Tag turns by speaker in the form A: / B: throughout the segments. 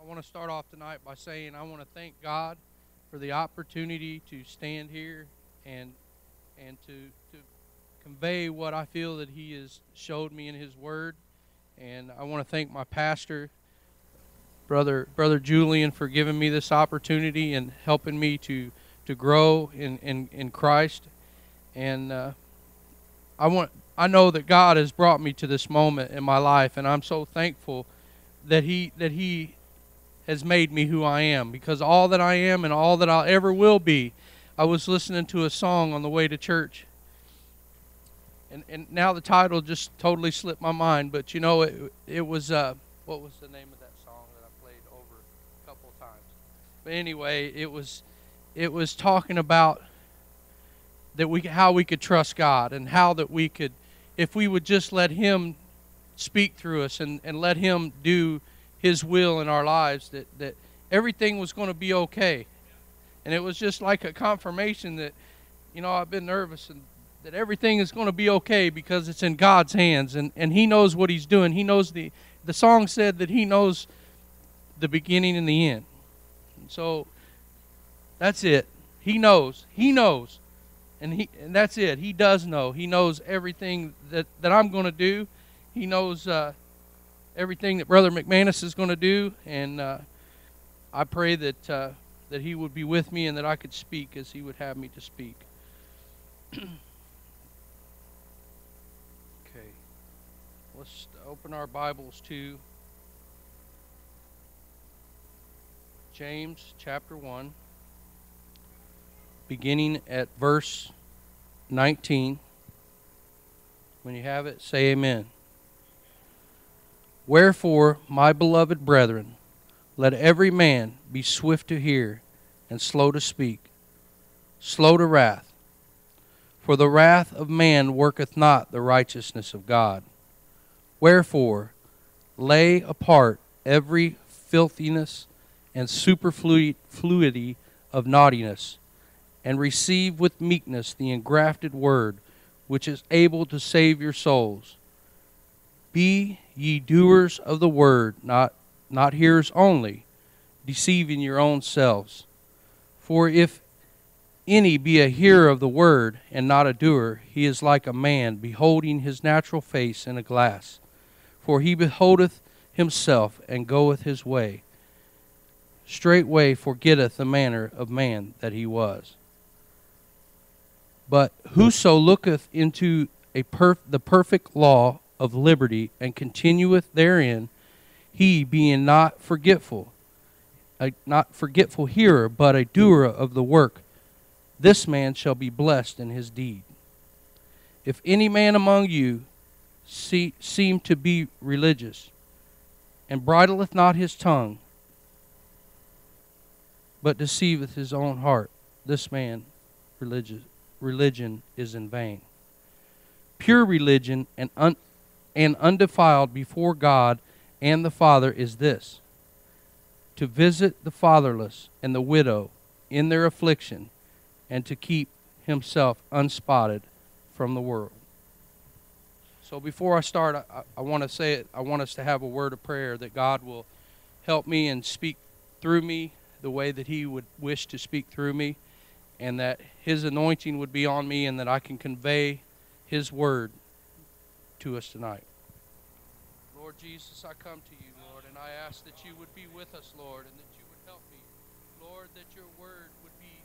A: I want to start off tonight by saying I want to thank God for the opportunity to stand here and and to to convey what I feel that He has showed me in His Word. And I want to thank my pastor, brother brother Julian, for giving me this opportunity and helping me to to grow in in, in Christ. And uh, I want I know that God has brought me to this moment in my life, and I'm so thankful that He that He has made me who I am because all that I am and all that I ever will be. I was listening to a song on the way to church, and and now the title just totally slipped my mind. But you know, it it was uh, what was the name of that song that I played over a couple of times? But anyway, it was it was talking about that we how we could trust God and how that we could if we would just let him speak through us and, and let him do his will in our lives that, that everything was going to be okay. And it was just like a confirmation that, you know, I've been nervous and that everything is going to be okay because it's in God's hands and, and he knows what he's doing. He knows the the song said that he knows the beginning and the end. And so that's it. He knows. He knows. And he and that's it. He does know. He knows everything that, that I'm going to do. He knows uh, everything that Brother McManus is going to do, and uh, I pray that uh, that he would be with me and that I could speak as he would have me to speak. okay, let's open our Bibles to James chapter one beginning at verse 19. When you have it, say amen. Wherefore, my beloved brethren, let every man be swift to hear and slow to speak, slow to wrath. For the wrath of man worketh not the righteousness of God. Wherefore, lay apart every filthiness and superfluity of naughtiness and receive with meekness the engrafted word, which is able to save your souls. Be ye doers of the word, not, not hearers only, deceiving your own selves. For if any be a hearer of the word and not a doer, he is like a man beholding his natural face in a glass. For he beholdeth himself and goeth his way. Straightway forgetteth the manner of man that he was. But whoso looketh into a perf- the perfect law of liberty and continueth therein, he being not forgetful, a not forgetful hearer, but a doer of the work, this man shall be blessed in his deed. If any man among you see, seem to be religious, and bridleth not his tongue, but deceiveth his own heart, this man religious religion is in vain. Pure religion and, un, and undefiled before God and the Father is this to visit the fatherless and the widow in their affliction and to keep himself unspotted from the world. So before I start, I, I want to say it. I want us to have a word of prayer that God will help me and speak through me the way that He would wish to speak through me and that His anointing would be on me and that I can convey His word to us tonight. Lord Jesus, I come to you, Lord, and I ask that you would be with us, Lord, and that you would help me. Lord, that your word would be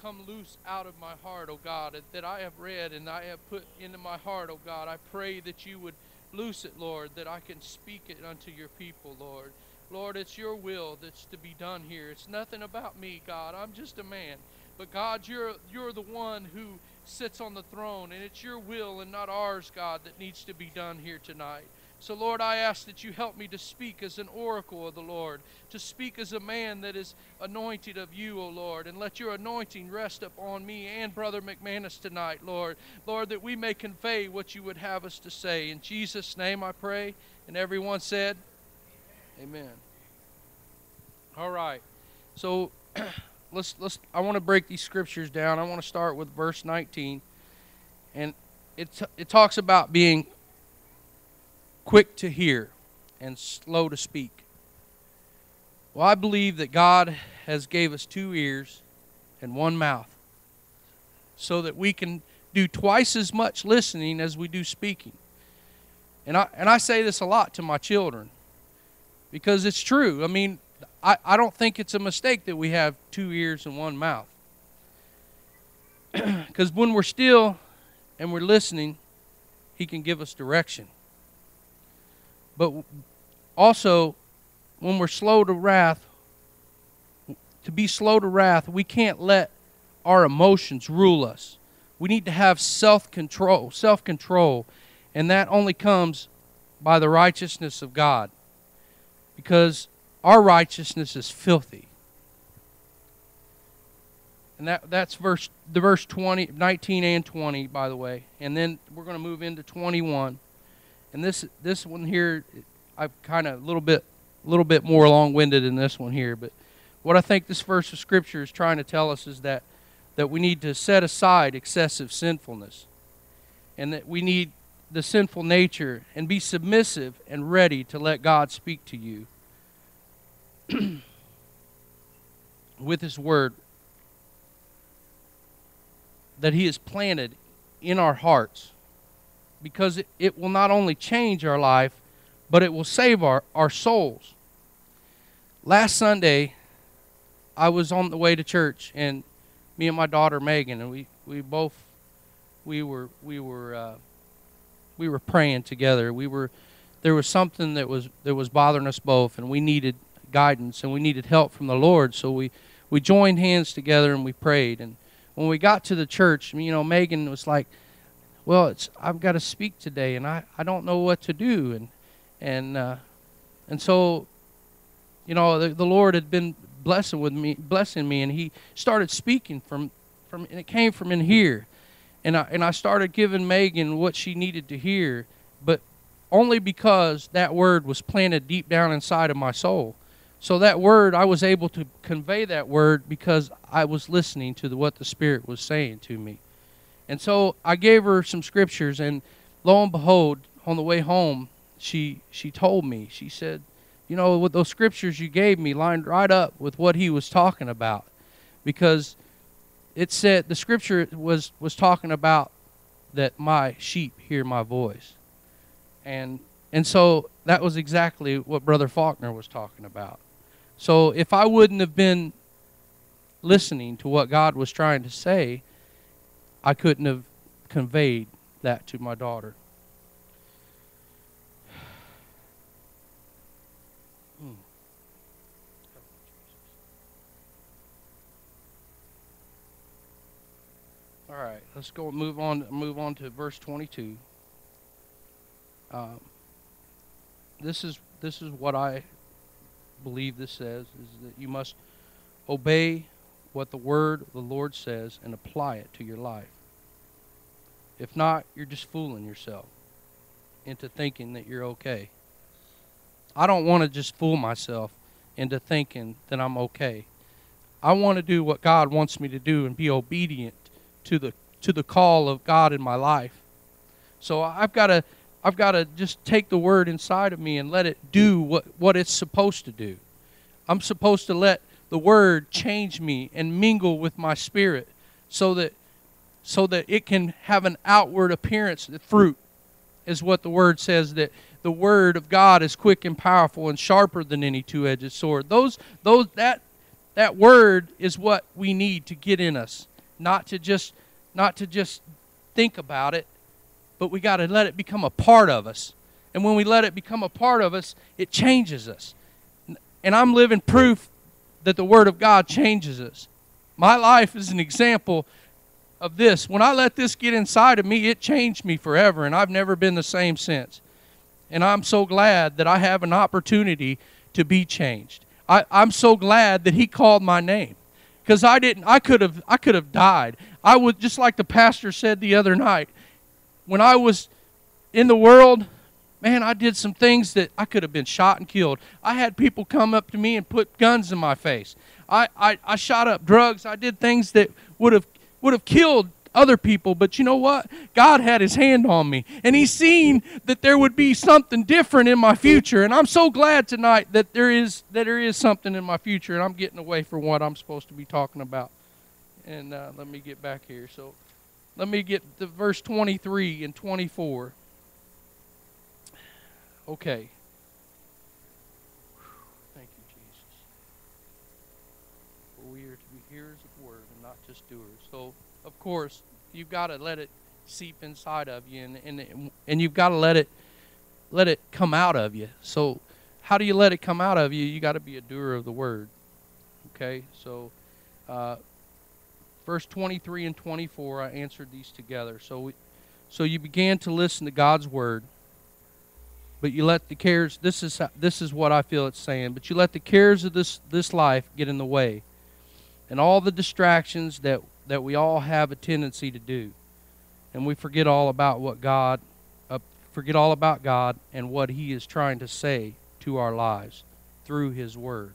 A: come loose out of my heart, O oh God, that I have read and I have put into my heart, O oh God. I pray that you would loose it, Lord, that I can speak it unto your people, Lord. Lord, it's your will that's to be done here. It's nothing about me, God. I'm just a man. But God, you're you're the one who sits on the throne, and it's your will and not ours, God, that needs to be done here tonight. So, Lord, I ask that you help me to speak as an oracle of the Lord, to speak as a man that is anointed of you, O Lord, and let your anointing rest upon me and Brother McManus tonight, Lord. Lord, that we may convey what you would have us to say. In Jesus' name I pray. And everyone said, Amen. All right. So let's let's I want to break these scriptures down. I want to start with verse 19. And it it talks about being quick to hear and slow to speak. Well, I believe that God has gave us two ears and one mouth so that we can do twice as much listening as we do speaking. And I, and I say this a lot to my children because it's true. I mean, I, I don't think it's a mistake that we have two ears and one mouth. Because when we're still and we're listening, He can give us direction. But also, when we're slow to wrath, to be slow to wrath, we can't let our emotions rule us. We need to have self control, self control, and that only comes by the righteousness of God. Because our righteousness is filthy. And that, that's verse the verse 20, 19 and 20, by the way. And then we're going to move into 21. And this this one here, I've kind of a little bit a little bit more long-winded in this one here, but what I think this verse of scripture is trying to tell us is that that we need to set aside excessive sinfulness and that we need the sinful nature and be submissive and ready to let God speak to you with His Word that He has planted in our hearts because it, it will not only change our life, but it will save our, our souls. Last Sunday, I was on the way to church, and me and my daughter Megan, and we, we both we were we were uh, we were praying together. We were there was something that was that was bothering us both, and we needed guidance and we needed help from the Lord. So we we joined hands together and we prayed. And when we got to the church, you know, Megan was like, "Well, it's I've got to speak today, and I I don't know what to do." And and uh, and so, you know, the, the Lord had been blessing with me, blessing me, and He started speaking from from, and it came from in here, and I and I started giving Megan what she needed to hear, but only because that word was planted deep down inside of my soul. So that word, I was able to convey that word because I was listening to the, what the Spirit was saying to me. And so I gave her some scriptures, and lo and behold, on the way home, she she told me. She said, you know, with those scriptures you gave me lined right up with what he was talking about. Because it said the scripture was was talking about that my sheep hear my voice. And and so that was exactly what Brother Faulkner was talking about. So if I wouldn't have been listening to what God was trying to say, I couldn't have conveyed that to my daughter. All right, let's go move on. Move on to verse 22. Um, this is this is what I believe this says: is that you must obey what the word of the Lord says and apply it to your life. If not, you're just fooling yourself into thinking that you're okay. I don't want to just fool myself into thinking that I'm okay. I want to do what God wants me to do and be obedient to the to the call of God in my life. So I've got to I've got to just take the word inside of me and let it do what, what it's supposed to do. I'm supposed to let the word change me and mingle with my spirit so that so that it can have an outward appearance the fruit is what the word says that the word of God is quick and powerful and sharper than any two-edged sword. Those those that that word is what we need to get in us not to just not to just think about it, but we got to let it become a part of us. And when we let it become a part of us, it changes us. And I'm living proof that the Word of God changes us. My life is an example of this. When I let this get inside of me, it changed me forever, and I've never been the same since. And I'm so glad that I have an opportunity to be changed. I, am so glad that He called my name because I didn't. I could have. I could have died. I would just like the pastor said the other night. When I was in the world, man, I did some things that I could have been shot and killed. I had people come up to me and put guns in my face. I, I, I shot up drugs. I did things that would have would have killed other people, but you know what? God had his hand on me. And he's seen that there would be something different in my future. And I'm so glad tonight that there is that there is something in my future and I'm getting away from what I'm supposed to be talking about. And uh, let me get back here. So let me get to verse 23 and 24. Okay. Thank you, Jesus. For we are to be hearers of the word and not just doers. So, of course, you've got to let it seep inside of you, and and and you've got to let it let it come out of you. So, how do you let it come out of you? You got to be a doer of the word. Okay, so. Uh, verse 23 and 24 i answered these together. So we, so you began to listen to god's word but you let the cares this is this is what I feel it's saying but you let the cares of this this life get in the way and all the distractions that that we all have a tendency to do. And we forget all about what God uh, forget all about God and what he is trying to say to our lives through his word.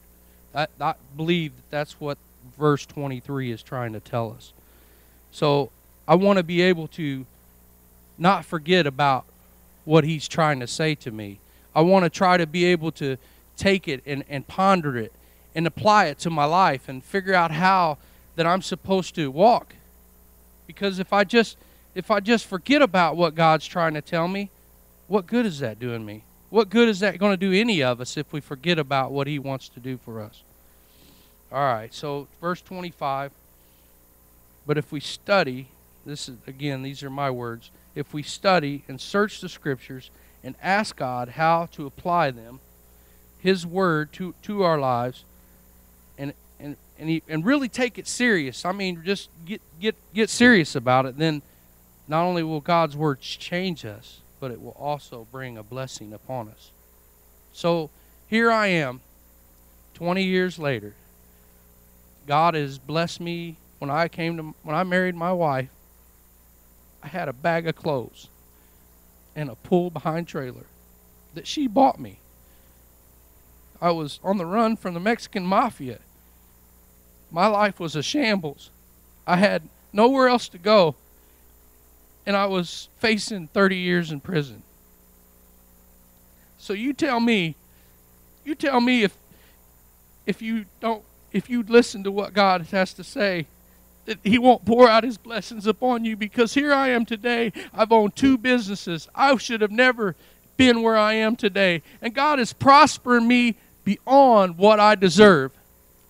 A: I, I believe that that's what verse 23 is trying to tell us so I want to be able to not forget about what he's trying to say to me. I want to try to be able to take it and, and ponder it and apply it to my life and figure out how that I'm supposed to walk. Because if I just if I just forget about what God's trying to tell me, what good is that doing me? What good is that going to do any of us if we forget about what he wants to do for us? All right, so verse 25. But if we study, this is again, these are my words if we study and search the scriptures and ask God how to apply them, His Word, to, to our lives, and, and, and, he, and really take it serious. I mean, just get, get, get serious about it. Then not only will God's Word change us, but it will also bring a blessing upon us. So here I am, 20 years later. God has blessed me when I came to when I married my wife. I had a bag of clothes and a pull behind trailer that she bought me. I was on the run from the Mexican mafia. My life was a shambles. I had nowhere else to go, and I was facing 30 years in prison. So you tell me, you tell me if if you don't if you'd listen to what God has to say, that he won't pour out his blessings upon you because here I am today. I've owned two businesses. I should have never been where I am today. And God is prospering me beyond what I deserve.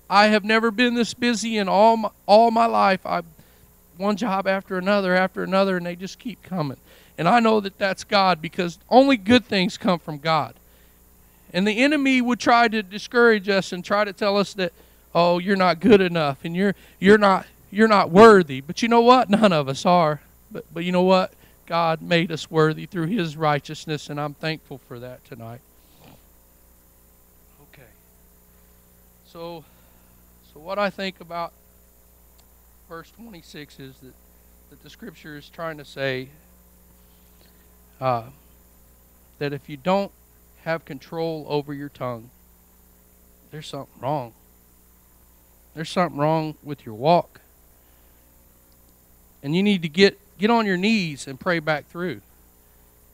A: I have never been this busy in all my, all my life. I one job after another after another and they just keep coming. And I know that that's God because only good things come from God. And the enemy would try to discourage us and try to tell us that oh, you're not good enough and you're you're not you're not worthy. But you know what? None of us are. But, but you know what? God made us worthy through His righteousness, and I'm thankful for that tonight. Okay. So, so what I think about verse 26 is that, that the Scripture is trying to say uh, that if you don't have control over your tongue, there's something wrong. There's something wrong with your walk. And you need to get get on your knees and pray back through.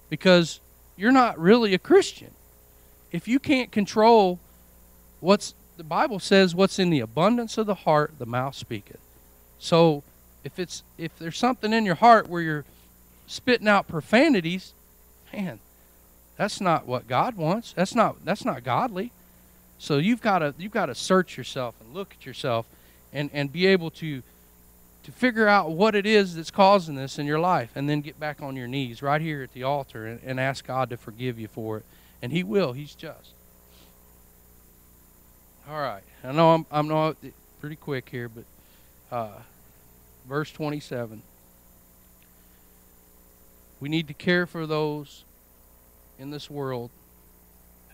A: Because you're not really a Christian. If you can't control what's the Bible says what's in the abundance of the heart the mouth speaketh. So if it's if there's something in your heart where you're spitting out profanities, man, that's not what God wants. That's not that's not godly. So you've got to you've got to search yourself and look at yourself and and be able to to figure out what it is that's causing this in your life and then get back on your knees right here at the altar and, and ask God to forgive you for it. And He will, He's just. All right. I know I'm, I'm not pretty quick here, but uh, verse 27. We need to care for those in this world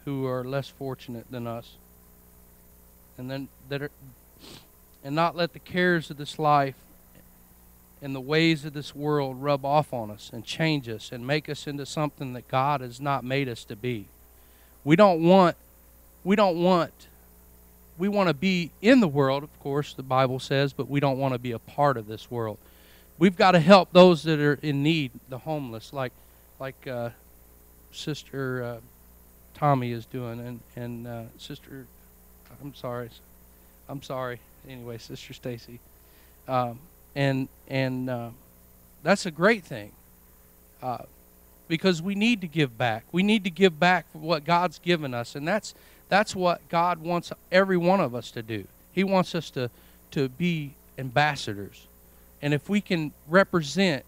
A: who are less fortunate than us. And then that are, and not let the cares of this life and the ways of this world rub off on us and change us and make us into something that God has not made us to be. We don't want we don't want we want to be in the world, of course, the Bible says, but we don't want to be a part of this world. we've got to help those that are in need, the homeless, like like uh, Sister uh, Tommy is doing, and and uh, Sister, I'm sorry, I'm sorry. Anyway, Sister Stacy, um, and and uh, that's a great thing, uh, because we need to give back. We need to give back what God's given us, and that's that's what God wants every one of us to do. He wants us to to be ambassadors, and if we can represent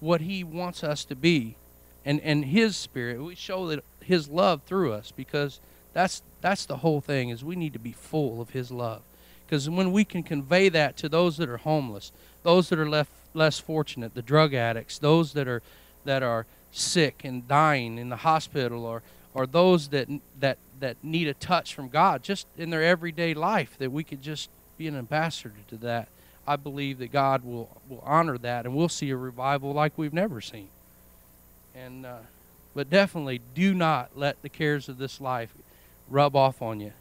A: what He wants us to be, and and His Spirit, we show that His love through us because that's that's the whole thing is we need to be full of His love. Because when we can convey that to those that are homeless, those that are left less fortunate, the drug addicts, those that are that are sick and dying in the hospital, or or those that that that need a touch from God just in their everyday life, that we could just be an ambassador to that. I believe that God will will honor that, and we'll see a revival like we've never seen. And uh, but definitely do not let the cares of this life rub off on you.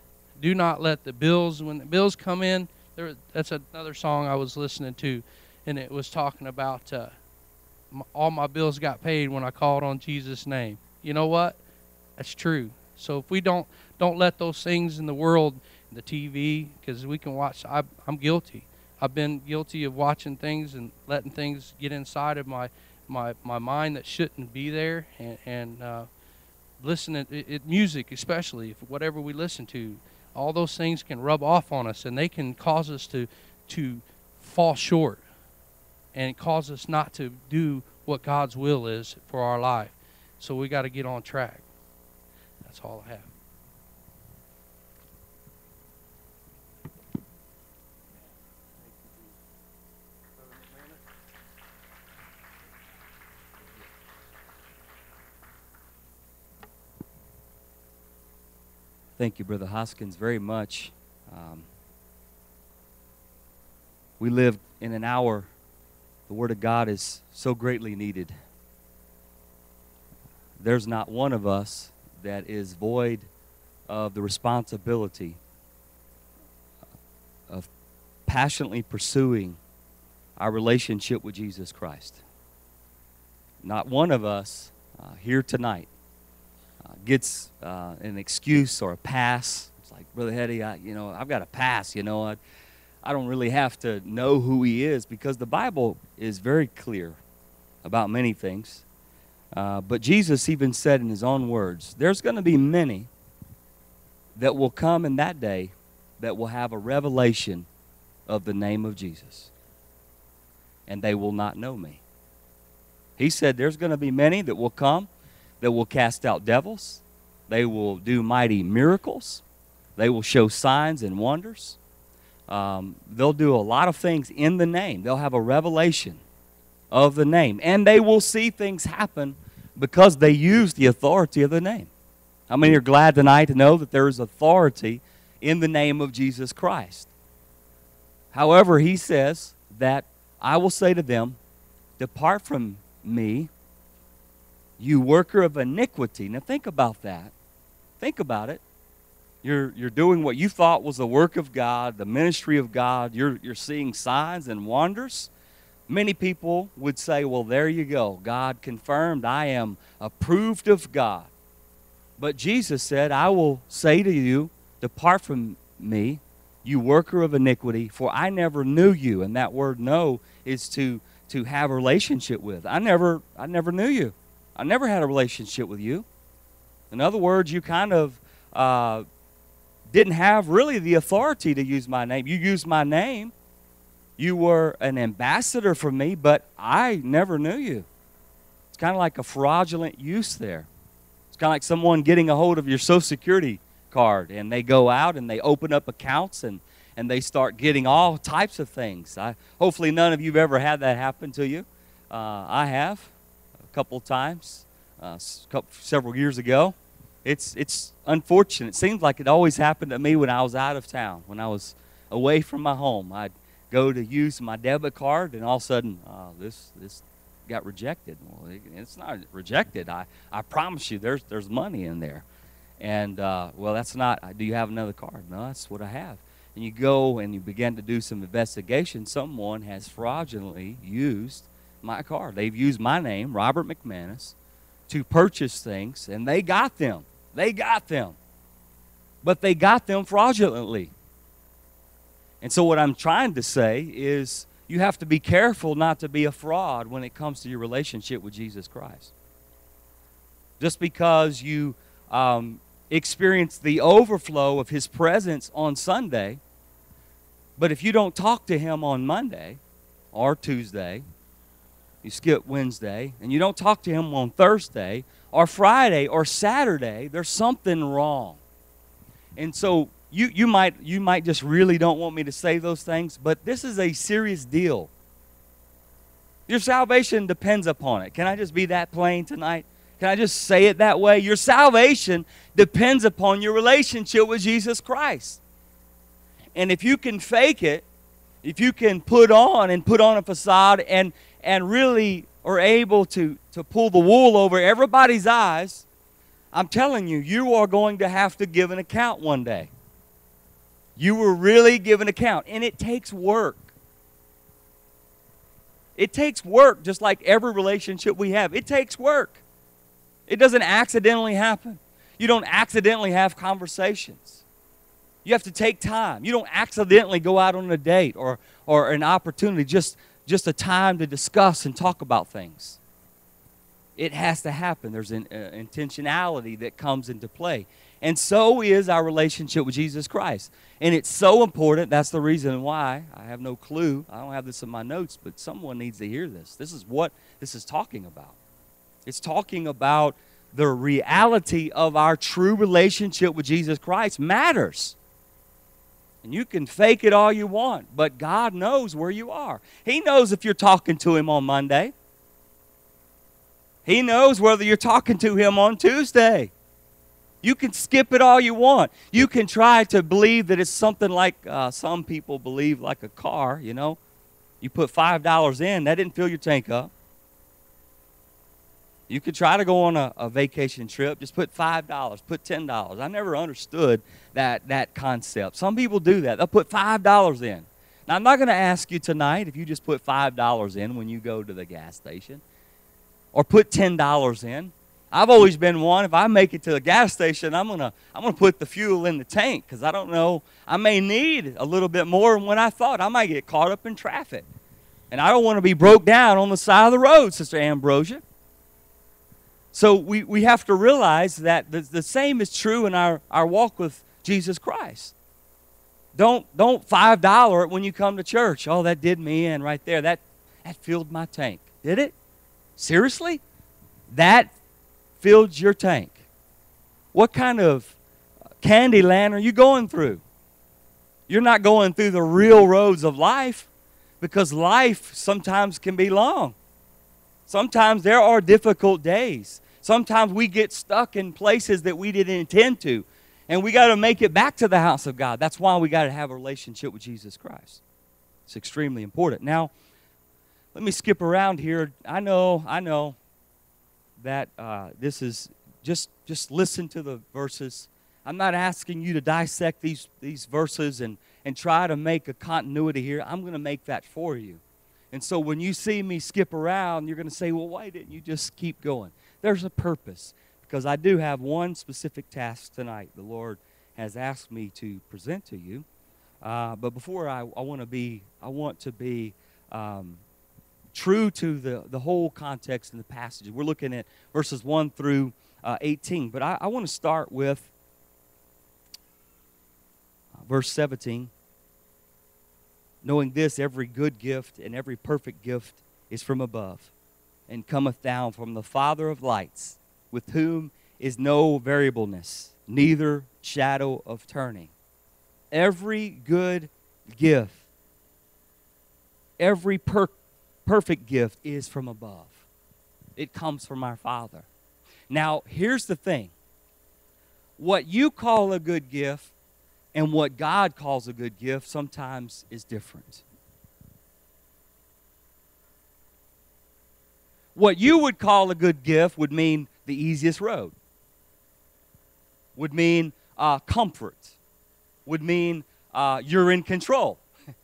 A: Do not let the bills when the bills come in there that's another song i was listening to and it was talking about uh, all my bills got paid when i called on jesus name. You know what? That's true. So if we don't don't let those things in the world the tv because we can watch I, i'm guilty. I've been guilty of watching things and letting things get inside of my my, my mind that shouldn't be there and, and uh, listening it, it, music especially if whatever we listen to all those things can rub off on us and they can cause us to to fall short and cause us not to do what God's will is for our life. So we got to get on track. That's all I have.
B: Thank you, Brother Hoskins, very much. Um, we live in an hour, the Word of God is so greatly needed. There's not one of us that is void of the responsibility of passionately pursuing our relationship with Jesus Christ. Not one of us uh, here tonight gets uh, an excuse or a pass. It's like, Brother Hetty, I, you know, I've got a pass, you know. I, I don't really have to know who he is because the Bible is very clear about many things. Uh, but Jesus even said in his own words, there's going to be many that will come in that day that will have a revelation of the name of Jesus. And they will not know me. He said there's going to be many that will come that will cast out devils. They will do mighty miracles. They will show signs and wonders. Um, they'll do a lot of things in the name. They'll have a revelation of the name. And they will see things happen because they use the authority of the name. How many are glad tonight to know that there is authority in the name of Jesus Christ? However, he says that I will say to them, Depart from me, you worker of iniquity. Now think about that. Think about it. You're, you're doing what you thought was the work of God, the ministry of God. You're, you're seeing signs and wonders. Many people would say, well, there you go. God confirmed I am approved of God. But Jesus said, I will say to you, Depart from me, you worker of iniquity, for I never knew you. And that word know is to, to have a relationship with. I never, I never knew you. I never had a relationship with you. In other words, you kind of uh, didn't have really the authority to use my name. You used my name. You were an ambassador for me, but I never knew you. It's kind of like a fraudulent use there. It's kind of like someone getting a hold of your Social Security card and they go out and they open up accounts and, and they start getting all types of things. I, hopefully, none of you have ever had that happen to you. Uh, I have couple times, uh, several years ago. It's, it's unfortunate. It seems like it always happened to me when I was out of town, when I was away from my home. I'd go to use my debit card, and all of a sudden, uh, this, this got rejected. Well, it's not rejected. I, I promise you, there's, there's money in there. And, uh, well, that's not, do you have another card? No, that's what I have. and you go and you begin to do some investigation, someone has fraudulently used my car. They've used my name, Robert McManus, to purchase things, and they got them. They got them. But they got them fraudulently. And so, what I'm trying to say is you have to be careful not to be a fraud when it comes to your relationship with Jesus Christ. Just because you um, experience the overflow of His presence on Sunday, but if you don't talk to Him on Monday or Tuesday, you skip Wednesday, and you don't talk to Him on Thursday or Friday or Saturday, there's something wrong. And so you, you might you might just really don't want me to say those things, but this is a serious deal. Your salvation depends upon it. Can I just be that plain tonight? Can I just say it that way? Your salvation depends upon your relationship with Jesus Christ. And if you can fake it, if you can put on and put on a facade and and really are able to to pull the wool over everybody's eyes, I'm telling you, you are going to have to give an account one day. You will really give an account, and it takes work. It takes work, just like every relationship we have. It takes work. It doesn't accidentally happen. You don't accidentally have conversations. You have to take time. You don't accidentally go out on a date or, or an opportunity, just, just a time to discuss and talk about things. It has to happen. There's an uh, intentionality that comes into play. And so is our relationship with Jesus Christ. And it's so important. That's the reason why. I have no clue. I don't have this in my notes, but someone needs to hear this. This is what this is talking about. It's talking about the reality of our true relationship with Jesus Christ matters. And you can fake it all you want, but God knows where you are. He knows if you're talking to Him on Monday, He knows whether you're talking to Him on Tuesday. You can skip it all you want. You can try to believe that it's something like uh, some people believe, like a car, you know. You put $5 in, that didn't fill your tank up. You could try to go on a, a vacation trip, just put $5, put $10. I never understood that, that concept. Some people do that. They'll put $5 in. Now, I'm not going to ask you tonight if you just put $5 in when you go to the gas station or put $10 in. I've always been one. If I make it to the gas station, I'm gonna I'm gonna put the fuel in the tank because I don't know. I may need a little bit more than what I thought. I might get caught up in traffic, and I don't want to be broke down on the side of the road, Sister Ambrosia. So we, we have to realize that the, the same is true in our, our walk with Jesus Christ. Don't don't five dollar it when you come to church. Oh, that did me in right there. That that filled my tank. Did it? Seriously? That filled your tank? What kind of candy land are you going through? You're not going through the real roads of life because life sometimes can be long. Sometimes there are difficult days. Sometimes we get stuck in places that we didn't intend to. And we got to make it back to the house of God. That's why we got to have a relationship with Jesus Christ. It's extremely important. Now, let me skip around here. I know, I know that uh, this is just just listen to the verses. I'm not asking you to dissect these these verses and and try to make a continuity here. I'm going to make that for you. And so when you see me skip around, you're going to say, "Well, why didn't you just keep going?" There's a purpose because I do have one specific task tonight. The Lord has asked me to present to you. Uh, but before I, I want to be, I want to be um, true to the, the whole context in the passage. We're looking at verses 1 through uh, 18. But I, I want to start with uh, verse 17. Knowing this, every good gift and every perfect gift is from above and cometh down from the Father of lights, with whom is no variableness, neither shadow of turning. Every good gift, every per- perfect gift is from above. It comes from our Father. Now, here's the thing what you call a good gift and what God calls a good gift sometimes is different. What you would call a good gift would mean the easiest road, would mean uh, comfort, would mean uh, you're in control.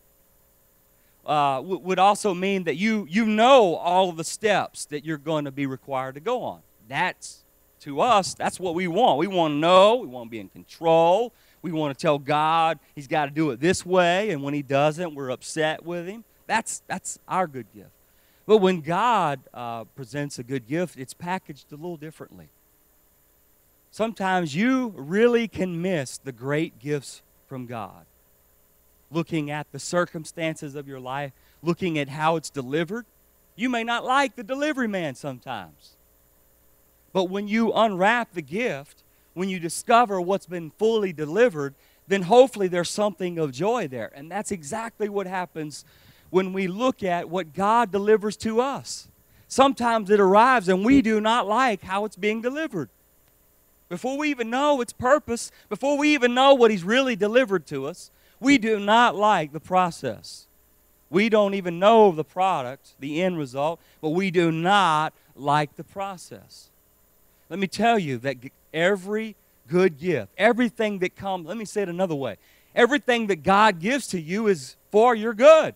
B: Uh, would also mean that you, you know all the steps that you're going to be required to go on. That's, to us, that's what we want. We want to know, we want to be in control, we want to tell God He's got to do it this way, and when He doesn't, we're upset with Him. That's, that's our good gift. But when God uh, presents a good gift, it's packaged a little differently. Sometimes you really can miss the great gifts from God. Looking at the circumstances of your life, looking at how it's delivered. You may not like the delivery man sometimes. But when you unwrap the gift, when you discover what's been fully delivered, then hopefully there's something of joy there. And that's exactly what happens when we look at what God delivers to us. Sometimes it arrives and we do not like how it's being delivered. Before we even know its purpose, before we even know what He's really delivered to us, we do not like the process. We don't even know the product, the end result, but we do not like the process. Let me tell you that every good gift, everything that comes, let me say it another way everything that God gives to you is for your good.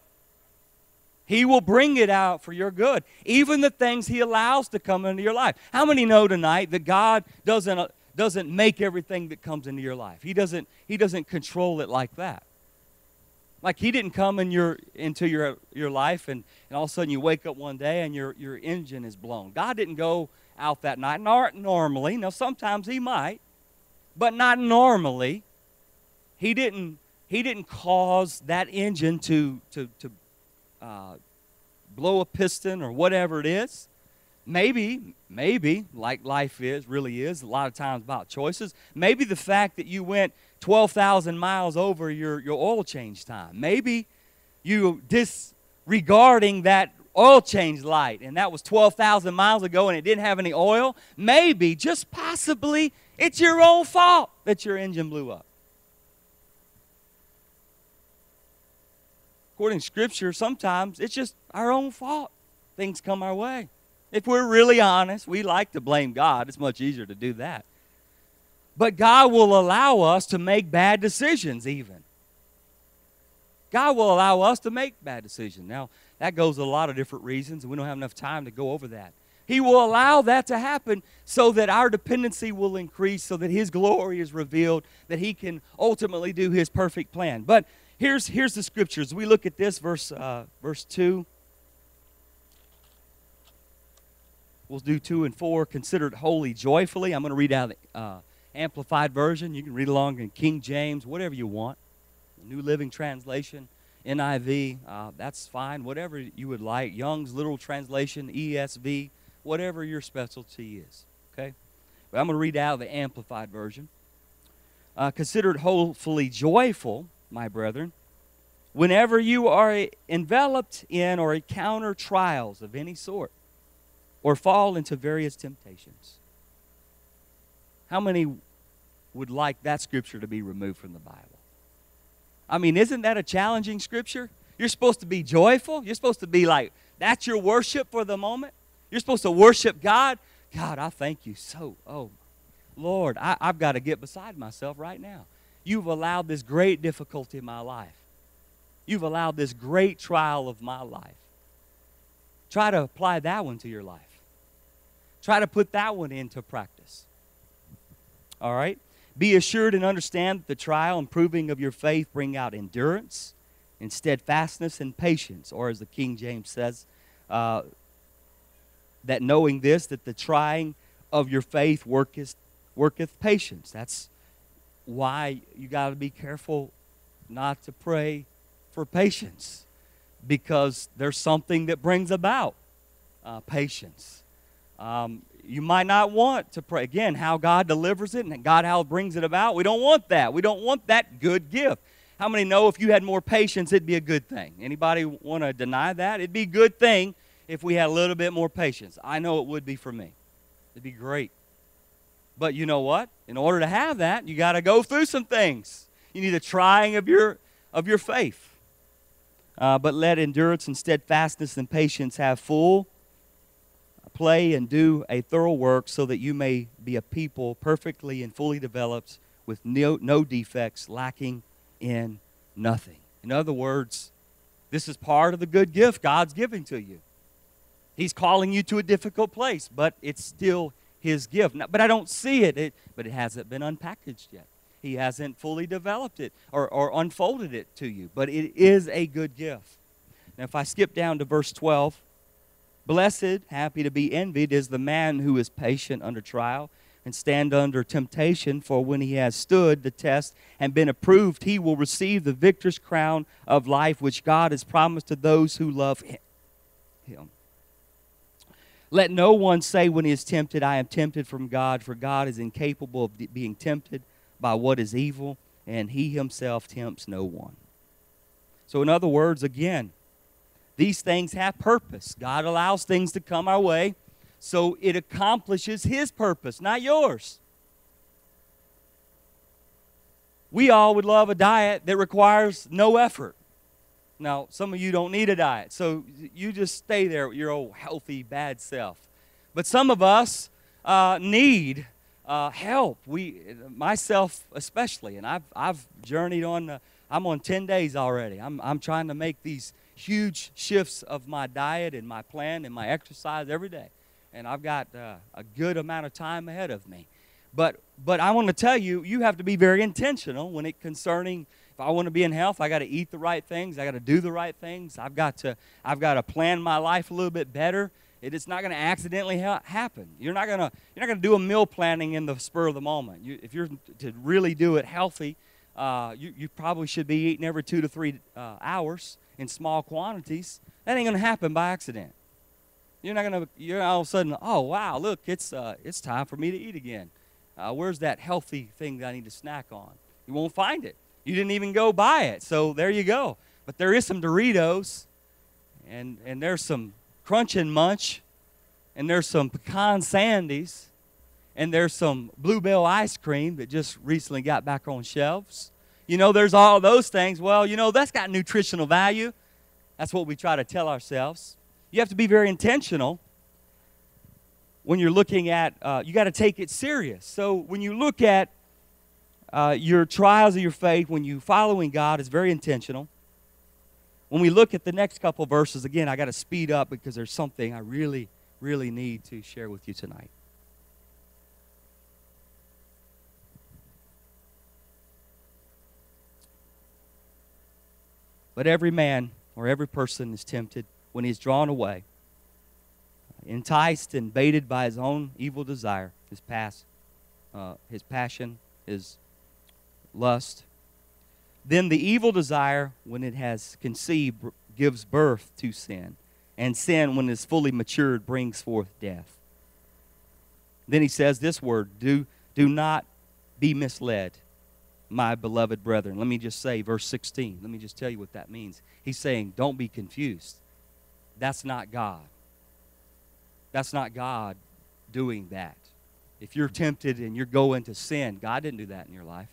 B: He will bring it out for your good, even the things He allows to come into your life. How many know tonight that God doesn't, uh, doesn't make everything that comes into your life? He doesn't, he doesn't control it like that. Like He didn't come in your, into your, your life and, and all of a sudden you wake up one day and your, your engine is blown. God didn't go out that night. Not normally. Now, sometimes he might, but not normally. He didn't, he didn't cause that engine to, to, to uh, blow a piston or whatever it is. Maybe, maybe, like life is, really is, a lot of times about choices. Maybe the fact that you went 12,000 miles over your, your oil change time. Maybe you disregarding that oil change light, and that was 12,000 miles ago and it didn't have any oil, maybe, just possibly, it's your own fault that your engine blew up. According to Scripture, sometimes it's just our own fault. Things come our way. If we're really honest, we like to blame God. It's much easier to do that. But God will allow us to make bad decisions, even. God will allow us to make bad decisions. Now, that goes a lot of different reasons, and we don't have enough time to go over that. He will allow that to happen so that our dependency will increase, so that His glory is revealed, that He can ultimately do His perfect plan. But here's, here's the scriptures. We look at this, verse, uh, verse 2. We'll do 2 and 4. Consider it wholly joyfully. I'm going to read out the uh, Amplified Version. You can read along in King James, whatever you want. New Living Translation. NIV, uh, that's fine. Whatever you would like. Young's Literal Translation, ESV, whatever your specialty is. Okay? But I'm going to read out the Amplified Version. Uh, consider it hopefully joyful, my brethren, whenever you are enveloped in or encounter trials of any sort or fall into various temptations. How many would like that scripture to be removed from the Bible? I mean, isn't that a challenging scripture? You're supposed to be joyful. You're supposed to be like, that's your worship for the moment. You're supposed to worship God. God, I thank you so. Oh, Lord, I, I've got to get beside myself right now. You've allowed this great difficulty in my life. You've allowed this great trial of my life. Try to apply that one to your life. Try to put that one into practice. All right? Be assured and understand that the trial and proving of your faith bring out endurance and steadfastness and patience, or as the King James says, uh, that knowing this, that the trying of your faith worketh, worketh patience. That's why you got to be careful not to pray for patience, because there's something that brings about uh, patience. Um, you might not want to pray. Again, how God delivers it and God how brings it about. We don't want that. We don't want that good gift. How many know if you had more patience, it'd be a good thing? Anybody want to deny that? It'd be a good thing if we had a little bit more patience. I know it would be for me. It'd be great. But you know what? In order to have that, you got to go through some things. You need a trying of your of your faith. Uh, but let endurance and steadfastness and patience have full play and do a thorough work so that you may be a people perfectly and fully developed with no, no defects, lacking in nothing. In other words, this is part of the good gift God's giving to you. He's calling you to a difficult place, but it's still His gift. Now, but I don't see it, it, but it hasn't been unpackaged yet. He hasn't fully developed it or, or unfolded it to you, but it is a good gift. Now, if I skip down to verse 12, blessed, happy to be envied, is the man who is patient under trial and stand under temptation, for when he has stood the test and been approved, he will receive the victor's crown of life which God has promised to those who love him. Let no one say when he is tempted, I am tempted from God, for God is incapable of being tempted by what is evil, and he himself tempts no one. So, in other words, again, these things have purpose. God allows things to come our way so it accomplishes his purpose, not yours. We all would love a diet that requires no effort. Now, some of you don't need a diet, so you just stay there with your old healthy, bad self. But some of us uh, need uh, help. We, myself especially, and I've, I've journeyed on. Uh, I'm on 10 days already. I'm, I'm trying to make these huge shifts of my diet and my plan and my exercise every day, and I've got uh, a good amount of time ahead of me. But but I want to tell you, you have to be very intentional when it concerning if I want to be in health, I got to eat the right things. I got to do the right things. I've got to I've got to plan my life a little bit better. It is not going to accidentally ha- happen. You're not going to you're not going to do a meal planning in the spur of the moment. You, if you're to really do it healthy, uh, you, you probably should be eating every two to three uh, hours in small quantities. That ain't going to happen by accident. You're not going to. You're all of a sudden. Oh wow! Look, it's uh, it's time for me to eat again. Uh, where's that healthy thing that I need to snack on? You won't find it. You didn't even go buy it. So there you go. But there is some Doritos, and, and there's some Crunch and Munch, and there's some pecan sandies, and there's some Blue Bell ice cream that just recently got back on shelves. You know, there's all those things. Well, you know, that's got nutritional value. That's what we try to tell ourselves. You have to be very intentional when you're looking at, uh, you got to take it serious. So when you look at uh, your trials of your faith, when you're following God, is very intentional. When we look at the next couple verses, again, I got to speed up because there's something I really, really need to share with you tonight. But every man or every person is tempted when he's drawn away, enticed and baited by his own evil desire, his past, uh, his passion, his lust. Then the evil desire, when it has conceived, gives birth to sin. And sin, when it is fully matured, brings forth death. Then he says this word do, do not be misled, my beloved brethren. Let me just say, verse 16. Let me just tell you what that means. He's saying, don't be confused. That's not God. That's not God doing that. If you're tempted and you're going to sin, God didn't do that in your life.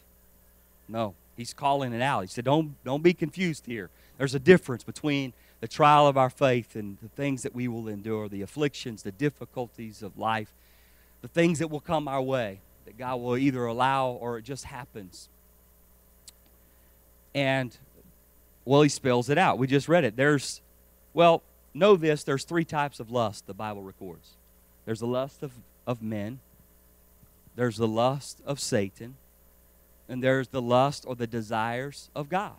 B: No, he's calling it out. He said, don't, don't be confused here. There's a difference between the trial of our faith and the things that we will endure, the afflictions, the difficulties of life, the things that will come our way that God will either allow or it just happens. And, well, he spells it out. We just read it. There's, well, know this there's three types of lust the Bible records there's the lust of, of men, there's the lust of Satan, and there's the lust or the desires of God.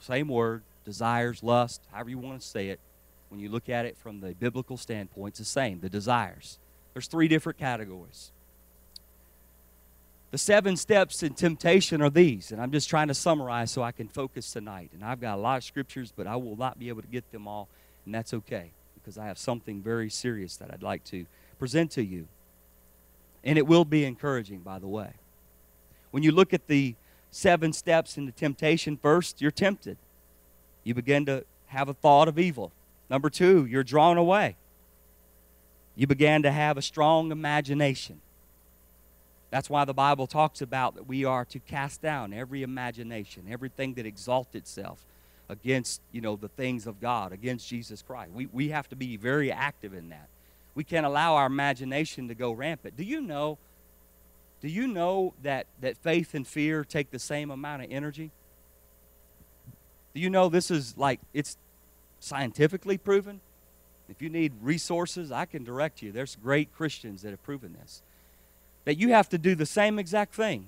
B: Same word, desires, lust, however you want to say it. When you look at it from the biblical standpoint, it's the same, the desires. There's three different categories. The seven steps in temptation are these, and I'm just trying to summarize so I can focus tonight. And I've got a lot of scriptures, but I will not be able to get them all, and that's okay because I have something very serious that I'd like to present to you. And it will be encouraging, by the way. When you look at the seven steps into temptation, first, you're tempted. You begin to have a thought of evil. Number two, you're drawn away. You began to have a strong imagination. That's why the Bible talks about that we are to cast down every imagination, everything that exalts itself against, you know, the things of God, against Jesus Christ. We, we have to be very active in that. We can't allow our imagination to go rampant. Do you know do you know that, that faith and fear take the same amount of energy? Do you know this is like it's scientifically proven? If you need resources, I can direct you. There's great Christians that have proven this. That you have to do the same exact thing.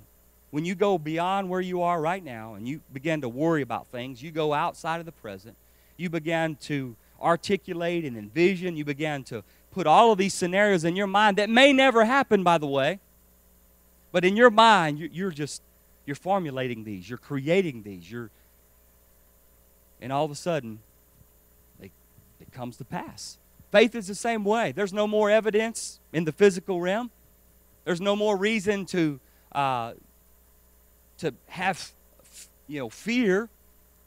B: When you go beyond where you are right now and you begin to worry about things, you go outside of the present, you begin to articulate and envision, you begin to put all of these scenarios in your mind that may never happen, by the way. But in your mind, you're just you're formulating these, you're creating these, you're and all of a sudden it comes to pass. Faith is the same way. There's no more evidence in the physical realm. There's no more reason to uh, to have you know fear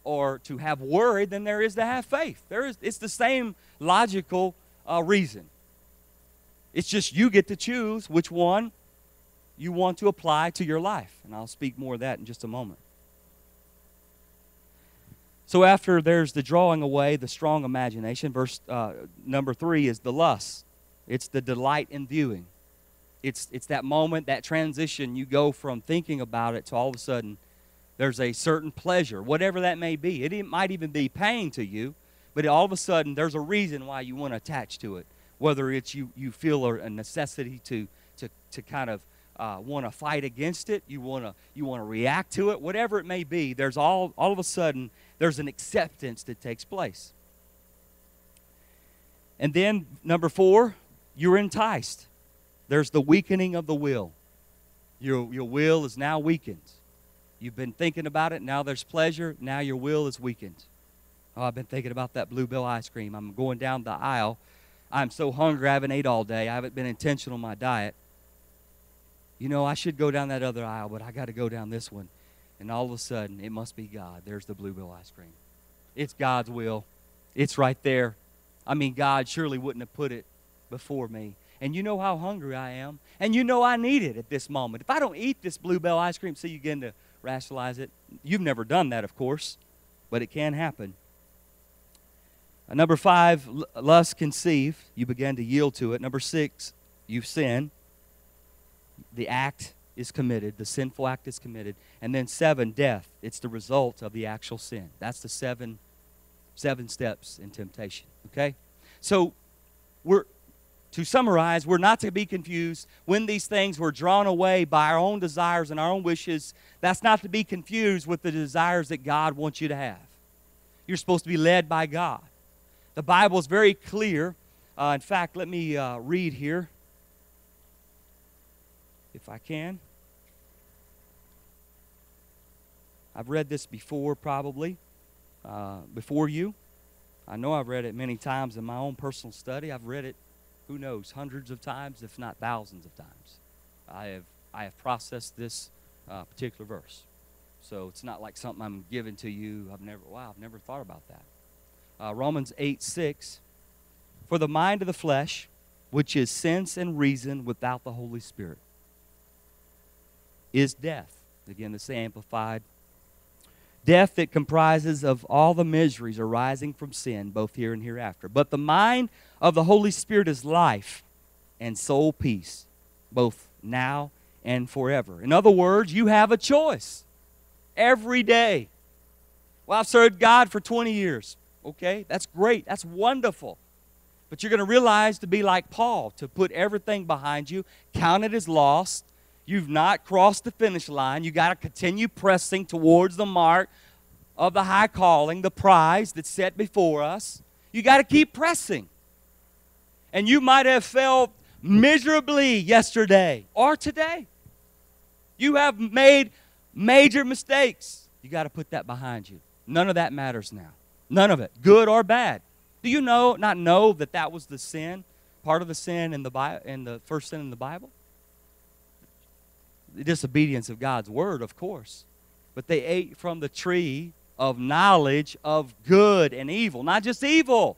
B: or to have worry than there is to have faith. There is it's the same logical uh, reason. It's just you get to choose which one you want to apply to your life. And I'll speak more of that in just a moment. So, after there's the drawing away, the strong imagination, verse uh, number three is the lust. It's the delight in viewing. It's, it's that moment, that transition. You go from thinking about it to all of a sudden there's a certain pleasure, whatever that may be. It might even be pain to you, but all of a sudden there's a reason why you want to attach to it whether it's you, you feel a necessity to, to, to kind of uh, want to fight against it, you want to you want to react to it, whatever it may be. There's all all of a sudden there's an acceptance that takes place. And then number four, you're enticed. There's the weakening of the will. Your your will is now weakened. You've been thinking about it. Now there's pleasure. Now your will is weakened. Oh, I've been thinking about that Blue Bell ice cream. I'm going down the aisle I'm so hungry, I haven't ate all day. I haven't been intentional in my diet. You know, I should go down that other aisle, but I got to go down this one. And all of a sudden, it must be God. There's the Blue Bell ice cream. It's God's will. It's right there. I mean, God surely wouldn't have put it before me. And you know how hungry I am. And you know I need it at this moment. If I don't eat this Blue Bell ice cream, see, you begin to rationalize it. You've never done that, of course, but it can happen. Number five, lust conceive. You begin to yield to it. Number six, you sin. The act is committed. The sinful act is committed. And then seven, death. It's the result of the actual sin. That's the seven, seven steps in temptation. Okay? So we're to summarize, we're not to be confused when these things were drawn away by our own desires and our own wishes. That's not to be confused with the desires that God wants you to have. You're supposed to be led by God. The Bible is very clear. Uh, in fact, let me uh, read here, if I can. I've read this before, probably, uh, before you. I know I've read it many times in my own personal study. I've read it, who knows, hundreds of times, if not thousands of times. I have, I have processed this uh, particular verse. So it's not like something I'm giving to you. I've never, wow, I've never thought about that uh, Romans 8 6. For the mind of the flesh, which is sense and reason without the Holy Spirit, is death. Again, this is amplified. Death that comprises of all the miseries arising from sin, both here and hereafter. But the mind of the Holy Spirit is life and soul peace, both now and forever. In other words, you have a choice every day. Well, I've served God for 20 years. Okay, that's great. That's wonderful. But you're going to realize to be like Paul, to put everything behind you, count it as lost. You've not crossed the finish line. You got to continue pressing towards the mark of the high calling, the prize that's set before us. You got to keep pressing. And you might have felt miserably yesterday or today. You have made major mistakes. You got to put that behind you. None of that matters now. None of it, good or bad. Do you know, not know that that was the sin, part of the sin in the, Bible, in the first sin in the Bible? The disobedience of God's word, of course. But they ate from the tree of knowledge of good and evil, not just evil.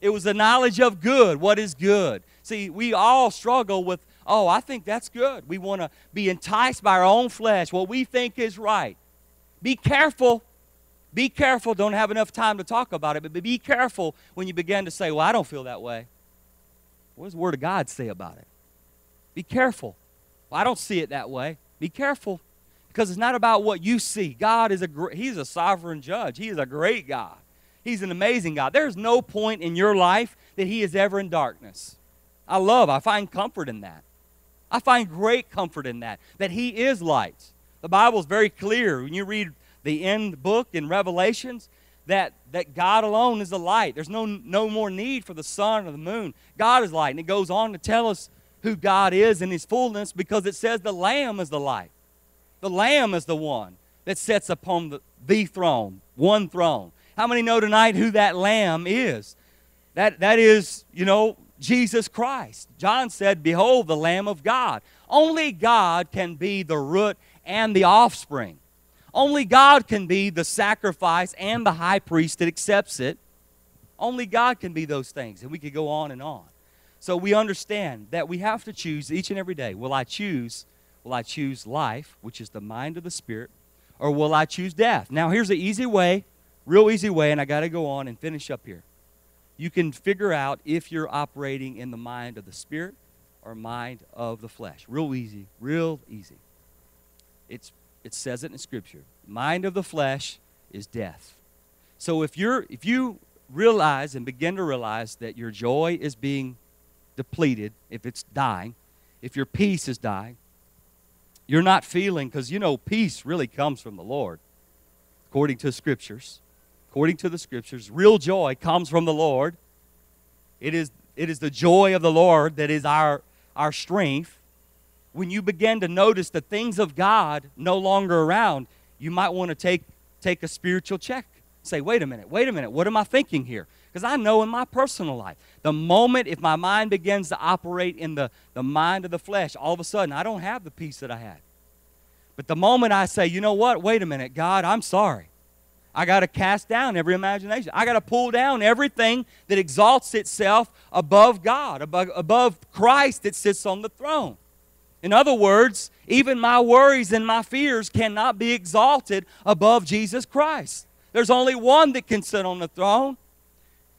B: It was the knowledge of good. What is good? See, we all struggle with, oh, I think that's good. We want to be enticed by our own flesh, what we think is right. Be careful be careful, don't have enough time to talk about it, but be careful when you begin to say, Well, I don't feel that way. What does the Word of God say about it? Be careful. Well, I don't see it that way. Be careful. because it's not about what you see. God is a he's a sovereign judge. He is a great God. He's an amazing God. There's no point in your life that he is ever in darkness. I love, I find comfort in that. I find great comfort in that, that he is light. The Bible is very clear. When you read the end book in Revelations, that, that God alone is the light. There's no, no more need for the sun or the moon. God is light. And it goes on to tell us who God is in his fullness because it says the Lamb is the light. The Lamb is the one that sits upon the, the throne, one throne. How many know tonight who that Lamb is? That, that is, you know, Jesus Christ. John said, Behold, the Lamb of God. Only God can be the root and the offspring. Only God can be the sacrifice and the high priest that accepts it. Only God can be those things. And we could go on and on. So we understand that we have to choose each and every day. Will I choose? Will I choose life, which is the mind of the Spirit, or will I choose death? Now, here's the easy way, real easy way, and I got to go on and finish up here. You can figure out if you're operating in the mind of the Spirit or mind of the flesh. Real easy, real easy. It's, it says it in Scripture. Mind of the flesh is death. So if you're if you realize and begin to realize that your joy is being depleted, if it's dying, if your peace is dying, you're not feeling, because you know peace really comes from the Lord, according to scriptures. According to the scriptures, real joy comes from the Lord. It is, it is the joy of the Lord that is our, our strength. When you begin to notice the things of God no longer around, you might want to take, take a spiritual check. Say, wait a minute, wait a minute, what am I thinking here? Because I know in my personal life, the moment if my mind begins to operate in the, the mind of the flesh, all of a sudden I don't have the peace that I had. But the moment I say, you know what, wait a minute, God, I'm sorry. I got to cast down every imagination. I got to pull down everything that exalts itself above God, above, above Christ that sits on the throne. In other words, even my worries and my fears cannot be exalted above Jesus Christ. There's only one that can sit on the throne,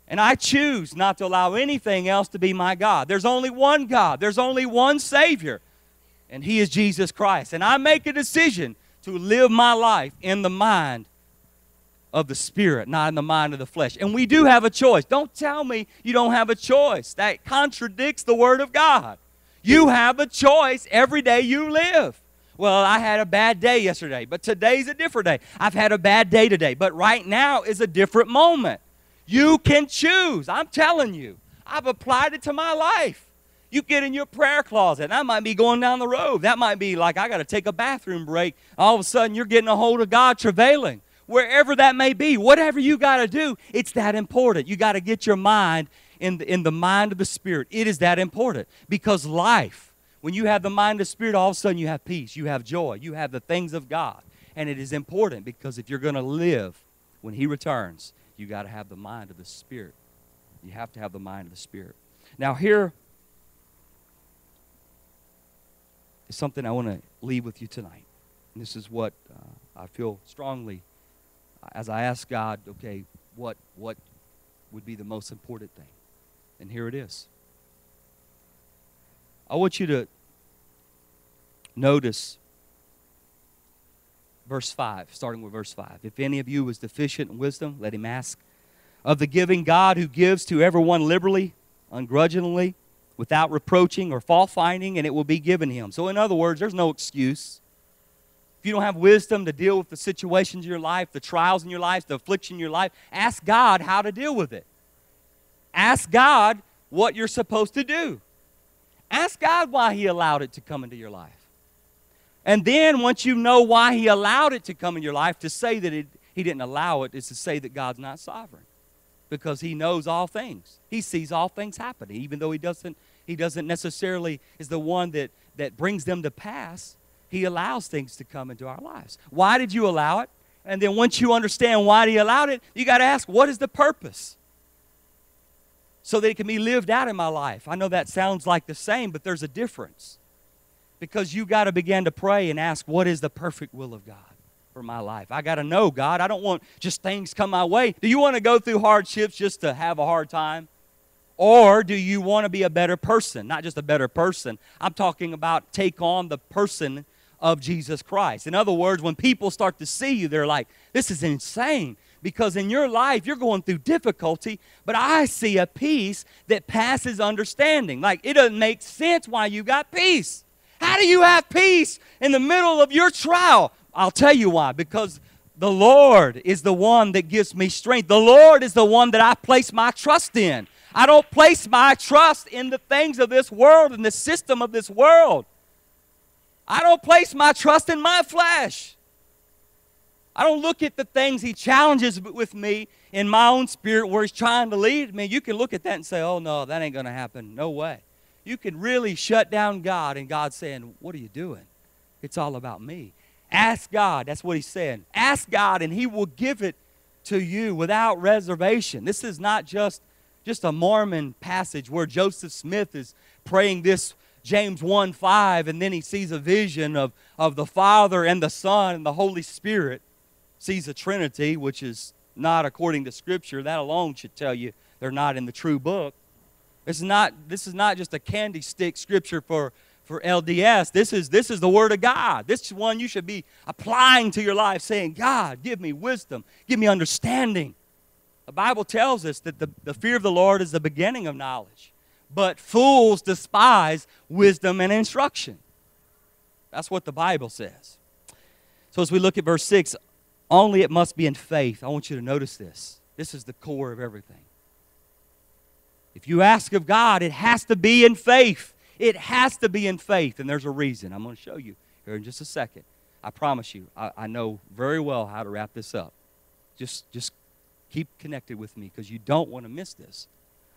B: and I choose not to allow anything else to be my God. There's only one God, there's only one Savior, and He is Jesus Christ. And I make a decision to live my life in the mind of the Spirit, not in the mind of the flesh. And we do have a choice. Don't tell me you don't have a choice. That contradicts the Word of God. You have a choice every day you live. Well, I had a bad day yesterday, but today's a different day. I've had a bad day today, but right now is a different moment. You can choose. I'm telling you. I've applied it to my life. You get in your prayer closet. That might be going down the road. That might be like, I got to take a bathroom break. All of a sudden, you're getting a hold of God travailing. Wherever that may be, whatever you got to do, it's that important. You got to get your mind in the, in the mind of the Spirit. It is that important because life, when you have the mind of the Spirit, all of a sudden you have peace, you have joy, you have the things of God. And it is important because if you're going to live when He returns, you got to have the mind of the Spirit. You have to have the mind of the Spirit. Now, here is something I want to leave with you tonight. And this is what uh, I feel strongly as I ask God, okay, what, what would be the most important thing? And here it is. I want you to notice verse 5, starting with verse 5. If any of you is deficient in wisdom, let him ask of the giving God who gives to everyone liberally, ungrudgingly, without reproaching or fault finding, and it will be given him. So, in other words, there's no excuse. If you don't have wisdom to deal with the situations in your life, the trials in your life, the affliction in your life, ask God how to deal with it. Ask God what you're supposed to do. Ask God why He allowed it to come into your life. And then, once you know why He allowed it to come in your life, to say that it, He didn't allow it is to say that God's not sovereign because He knows all things. He sees all things happening, even though He doesn't, he doesn't necessarily is the one that, that brings them to pass. He allows things to come into our lives. Why did you allow it? And then once you understand why He allowed it, you got to ask, what is the purpose? So that it can be lived out in my life. I know that sounds like the same, but there's a difference. Because you got to begin to pray and ask, what is the perfect will of God? for my life. I got to know, God. I don't want just things come my way. Do you want to go through hardships just to have a hard time? Or do you want to be a better person? Not just a better person. I'm talking about take on the person of Jesus Christ. In other words, when people start to see you, they're like, this is insane because in your life you're going through difficulty, but I see a peace that passes understanding. Like it doesn't make sense why you got peace. How do you have peace in the middle of your trial? I'll tell you why. Because the Lord is the one that gives me strength. The Lord is the one that I place my trust in. I don't place my trust in the things of this world and the system of this world. I don't place my trust in my flesh. I don't look at the things he challenges with me in my own spirit where he's trying to lead me. You can look at that and say, oh, no, that ain't going to happen. No way. You can really shut down God and God saying, what are you doing? It's all about me. Ask God. That's what he's saying. Ask God and he will give it to you without reservation. This is not just, just a Mormon passage where Joseph Smith is praying this James 1 5, and then he sees a vision of, of the Father and the Son and the Holy Spirit, sees a Trinity, which is not according to Scripture. That alone should tell you they're not in the true book. This is not, this is not just a candy stick scripture for, for LDS. This is, this is the Word of God. This is one you should be applying to your life, saying, God, give me wisdom, give me understanding. The Bible tells us that the, the fear of the Lord is the beginning of knowledge but fools despise wisdom and instruction. That's what the Bible says. So as we look at verse 6, only it must be in faith. I want you to notice this. This is the core of everything. If you ask of God, it has to be in faith. It has to be in faith, and there's a reason. I'm going to show you here in just a second. I promise you, I, I know very well how to wrap this up. Just, just keep connected with me because you don't want to miss this.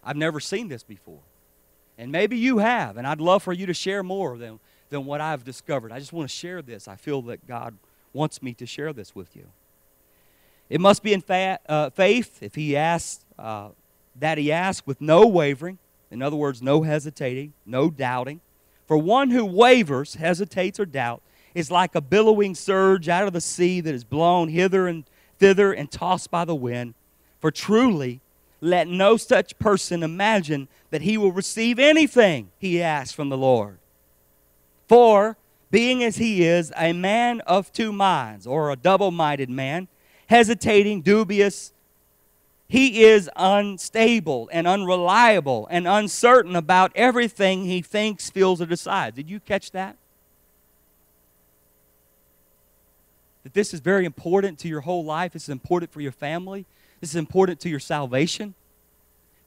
B: I've never seen this before. And maybe you have, and I'd love for you to share more than, than what I've discovered. I just want to share this. I feel that God wants me to share this with you. It must be in fa- uh, faith if he asks, uh, that he asks with no wavering. In other words, no hesitating, no doubting. For one who wavers, hesitates, or doubts, is like a billowing surge out of the sea that is blown hither and thither and tossed by the wind. For truly, let no such person imagine that he will receive anything he asks from the Lord. For, being as he is a man of two minds, or a double minded man, hesitating, dubious, he is unstable and unreliable and uncertain about everything he thinks, feels, or decides. Did you catch that? That this is very important to your whole life. This is important for your family. This is important to your salvation.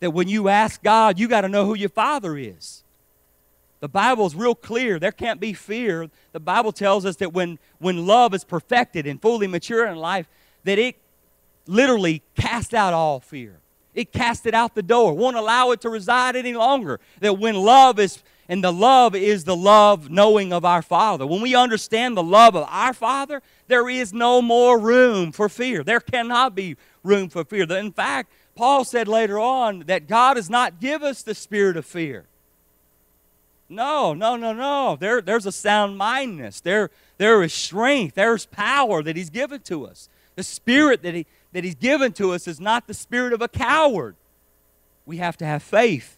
B: That when you ask God, you got to know who your Father is. The Bible is real clear. There can't be fear. The Bible tells us that when, when love is perfected and fully mature in life, that it literally cast out all fear. It cast it out the door, won't allow it to reside any longer. That when love is, and the love is the love knowing of our Father. When we understand the love of our Father, there is no more room for fear. There cannot be room for fear. In fact, Paul said later on that God has not given us the spirit of fear. No, no, no, no. There, there's a sound mindedness. There, there is strength. There's power that He's given to us. The spirit that, he, that He's given to us is not the spirit of a coward. We have to have faith.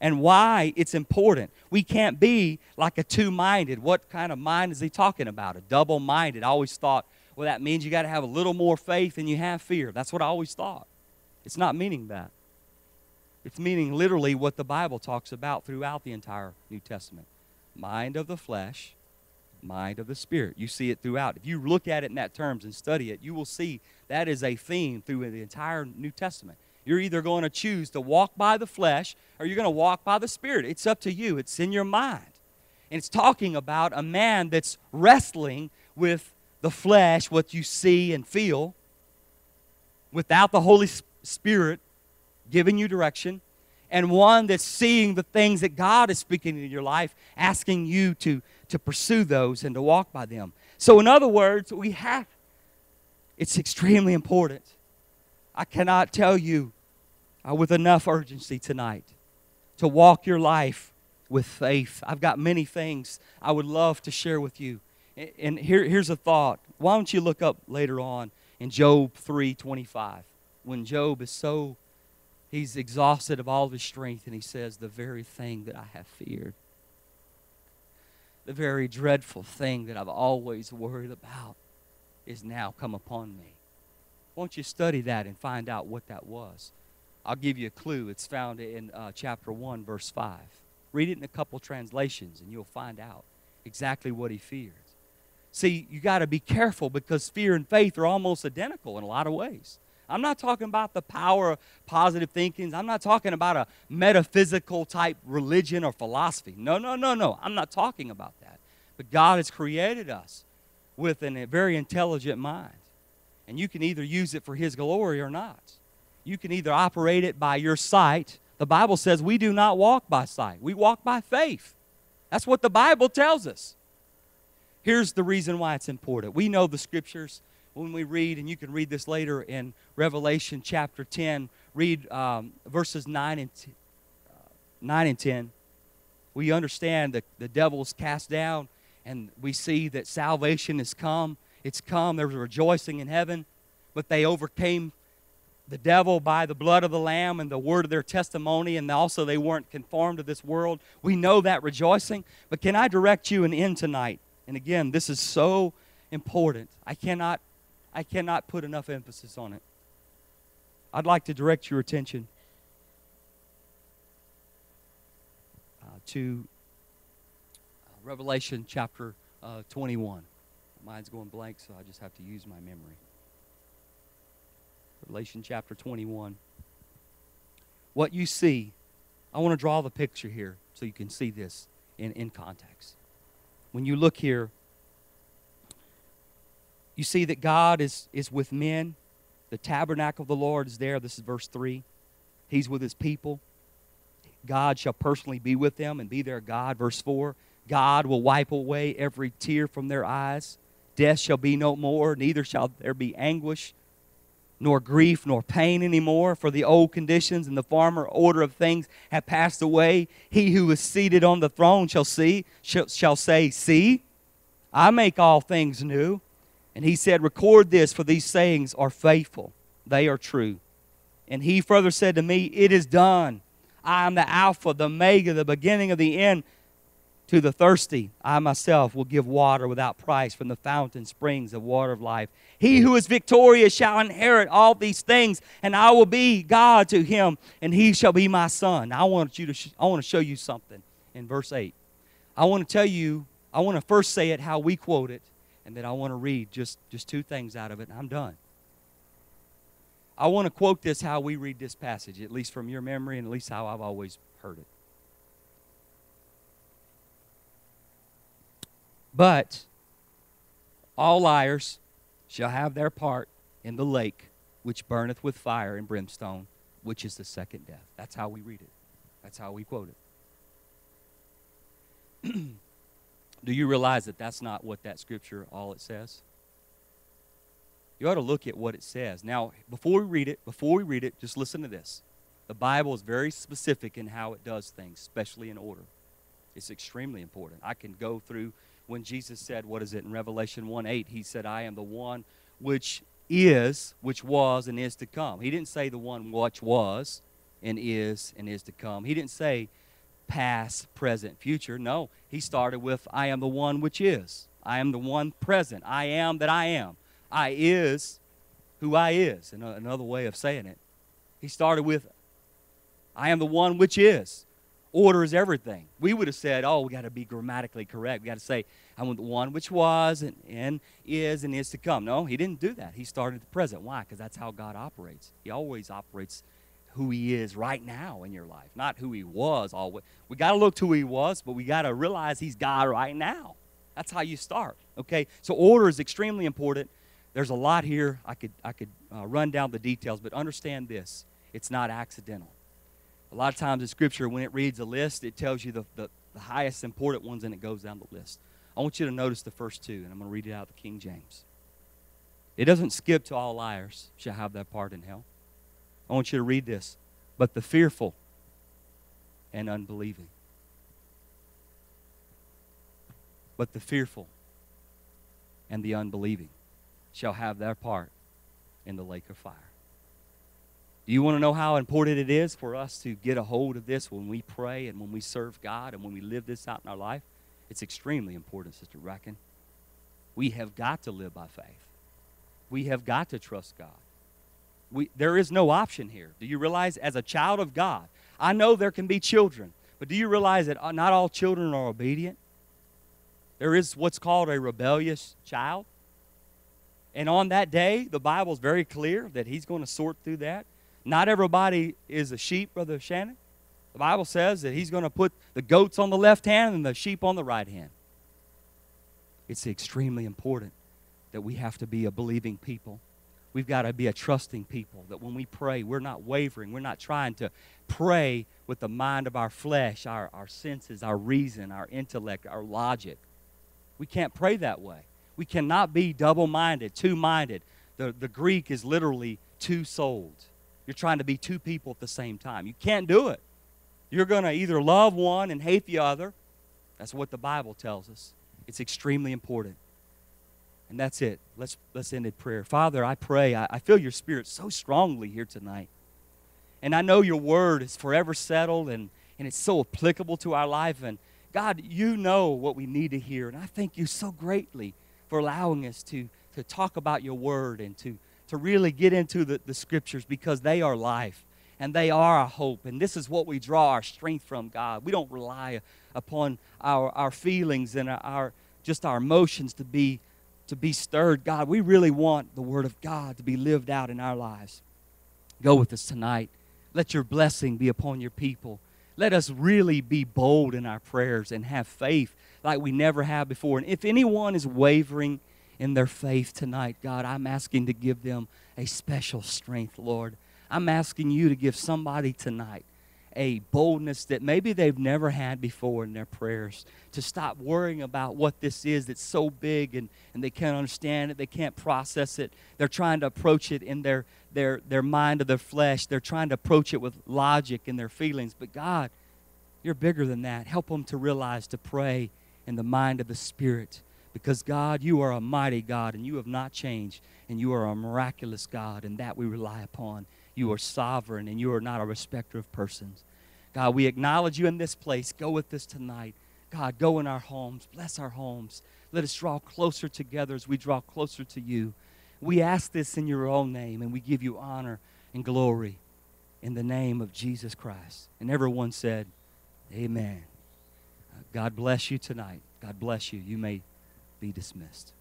B: And why it's important. We can't be like a two minded. What kind of mind is He talking about? A double minded. I always thought, well, that means you got to have a little more faith than you have fear. That's what I always thought. It's not meaning that. It's meaning literally what the Bible talks about throughout the entire New Testament mind of the flesh, mind of the spirit. You see it throughout. If you look at it in that terms and study it, you will see that is a theme through the entire New Testament. You're either going to choose to walk by the flesh or you're going to walk by the spirit. It's up to you, it's in your mind. And it's talking about a man that's wrestling with the flesh, what you see and feel, without the Holy Spirit giving you direction, and one that's seeing the things that God is speaking in your life, asking you to, to pursue those and to walk by them. So, in other words, we have, it's extremely important. I cannot tell you uh, with enough urgency tonight to walk your life with faith. I've got many things I would love to share with you. And here, here's a thought. Why don't you look up later on in Job 3:25 when Job is so, he's exhausted of all of his strength, and he says, The very thing that I have feared. The very dreadful thing that I've always worried about is now come upon me. Won't you study that and find out what that was? I'll give you a clue. It's found in uh, chapter 1, verse 5. Read it in a couple translations, and you'll find out exactly what he feared. See, you got to be careful because fear and faith are almost identical in a lot of ways. I'm not talking about the power of positive thinking. I'm not talking about a metaphysical type religion or philosophy. No, no, no, no. I'm not talking about that. But God has created us with a very intelligent mind. And you can either use it for His glory or not. You can either operate it by your sight. The Bible says we do not walk by sight, we walk by faith. That's what the Bible tells us. Here's the reason why it's important. We know the scriptures when we read, and you can read this later in Revelation chapter 10, read um, verses 9 and, t- uh, 9 and 10. We understand that the devil's cast down, and we see that salvation has come. It's come. There was rejoicing in heaven, but they overcame the devil by the blood of the Lamb and the word of their testimony, and also they weren't conformed to this world. We know that rejoicing. But can I direct you an end tonight? And again, this is so important. I cannot I cannot put enough emphasis on it. I'd like to direct your attention uh, to uh, Revelation chapter uh, 21. Mine's going blank, so I just have to use my memory. Revelation chapter 21. What you see, I want to draw the picture here so you can see this in, in context. When you look here, you see that God is, is with men. The tabernacle of the Lord is there. This is verse 3. He's with his people. God shall personally be with them and be their God. Verse 4 God will wipe away every tear from their eyes. Death shall be no more, neither shall there be anguish, nor grief, nor pain anymore, for the old conditions and the former order of things have passed away. He who is seated on the throne shall see, shall, shall say, See, I make all things new. And he said, Record this, for these sayings are faithful, they are true. And he further said to me, It is done. I am the Alpha, the Omega, the beginning of the end. To the thirsty, I myself will give water without price from the fountain springs of water of life. He who is victorious shall inherit all these things, and I will be God to him, and he shall be my son. Now, I want you to sh- I want to show you something in verse 8. I want to tell you, I want to first say it how we quote it, and then I want to read just, just two things out of it, and I'm done. I want to quote this how we read this passage, at least from your memory, and at least how I've always heard it. But all liars shall have their part in the lake which burneth with fire and brimstone, which is the second death. That's how we read it. That's how we quote it. Do you realize that that's not what that scripture all it says? You ought to look at what it says. Now, before we read it, before we read it, just listen to this. The Bible is very specific in how it does things, especially in order. It's extremely important. I can go through when Jesus said, what is it in Revelation 1 8? He said, I am the one which is, which was, and is to come. He didn't say the one which was and is and is to come. He didn't say past, present, future. No, he started with, I am the one which is. I am the one present. I am that I am. I is who I is. Another way of saying it. He started with, I am the one which is. Order is everything. We would have said, oh, we got to be grammatically correct. We got to say, I'm the one which was and, and is and is to come. No, he didn't do that. He started the present. Why? Because that's how God operates. He always operates who he is right now in your life, not who he was always. We got to look to who he was, but we got to realize he's God right now. That's how you start. Okay, so order is extremely important. There's a lot here. I could I could uh, run down the details, but understand this: it's not accidental. A lot of times in Scripture, when it reads a list, it tells you the, the, the highest important ones, and it goes down the list. I want you to notice the first two, and I'm going to read it out of the King James. It doesn't skip to all liars shall have that part in hell. I want you to read this. But the fearful and unbelieving. But the fearful and the unbelieving shall have their part in the lake of fire. Do you want to know how important it is for us to get a hold of this when we pray and when we serve God and when we live this out in our life? It's extremely important, Sister Bracken. We have got to live by faith. We have got to trust God. We, there is no option here. Do you realize, as a child of God, I know there can be children, but do you realize that uh, not all children are obedient? There is what's called a rebellious child. And on that day, the Bible is very clear that He's going to sort through that. Not everybody is a sheep, Brother Shannon. The Bible says that He's going to put the goats on the left hand and the sheep on the right hand. It's extremely important that we have to be a believing people. We've got to be a trusting people, that when we pray, we're not wavering. We're not trying to pray with the mind of our flesh, our, our senses, our reason, our intellect, our logic. We can't pray that way. We cannot be double minded, two minded. The, the Greek is literally two souled. You're trying to be two people at the same time. You can't do it. You're going to either love one and hate the other. That's what the Bible tells us. It's extremely important. And that's it. Let's, let's end in prayer. Father, I pray. I, I feel your spirit so strongly here tonight. And I know your word is forever settled and, and it's so applicable to our life. And God, you know what we need to hear. And I thank you so greatly for allowing us to, to talk about your word and to, to really get into the, the scriptures because they are life and they are our hope. And this is what we draw our strength from, God. We don't rely upon our, our feelings and our, our just our emotions to be to be stirred. God, we really want the word of God to be lived out in our lives. Go with us tonight. Let your blessing be upon your people. Let us really be bold in our prayers and have faith like we never have before. And if anyone is wavering in their faith tonight, God, I'm asking to give them a special strength, Lord. I'm asking you to give somebody tonight a boldness that maybe they've never had before in their prayers. To stop worrying about what this is that's so big and, and they can't understand it, they can't process it. They're trying to approach it in their, their, their mind of their flesh. They're trying to approach it with logic and their feelings. But God, you're bigger than that. Help them to realize to pray in the mind of the Spirit. Because God, you are a mighty God and you have not changed. And you are a miraculous God, and that we rely upon. You are sovereign and you are not a respecter of persons. God, we acknowledge you in this place. Go with us tonight. God, go in our homes. Bless our homes. Let us draw closer together as we draw closer to you. We ask this in your own name, and we give you honor and glory in the name of Jesus Christ. And everyone said, Amen. Uh, God bless you tonight. God bless you. You may be dismissed.